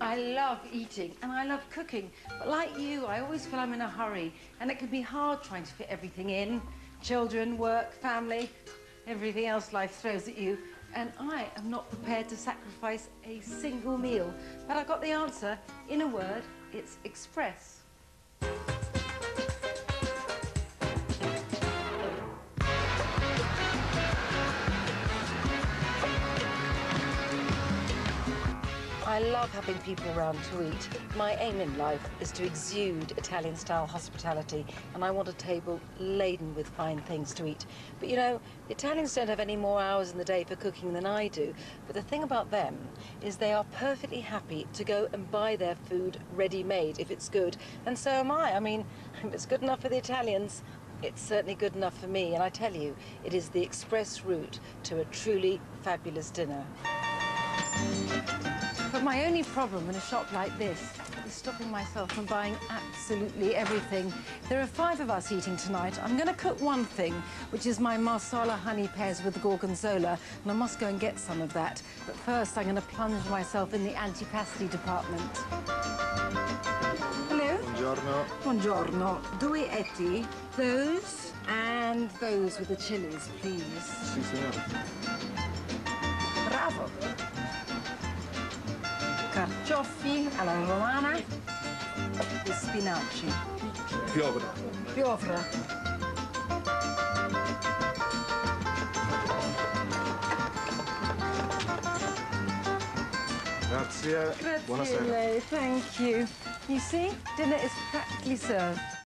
I love eating and I love cooking, but like you, I always feel I'm in a hurry and it can be hard trying to fit everything in. Children, work, family, everything else life throws at you. And I am not prepared to sacrifice a single meal. But I got the answer. In a word, it's express. I love having people around to eat. My aim in life is to exude Italian-style hospitality, and I want a table laden with fine things to eat. But you know, the Italians don't have any more hours in the day for cooking than I do. But the thing about them is they are perfectly happy to go and buy their food ready-made if it's good. And so am I. I mean, if it's good enough for the Italians, it's certainly good enough for me. And I tell you, it is the express route to a truly fabulous dinner. But my only problem in a shop like this is stopping myself from buying absolutely everything. There are five of us eating tonight. I'm going to cook one thing, which is my marsala honey pears with gorgonzola, and I must go and get some of that. But first, I'm going to plunge myself in the antipasti department. Hello? Buongiorno. Buongiorno. Due etti, those and those with the chilies, please. Sì, signora. Carciofi alla romana e spinaci. Piovra. Piovra. Grazie. Grazie Buonasera. lei, thank you. You see, dinner is practically served.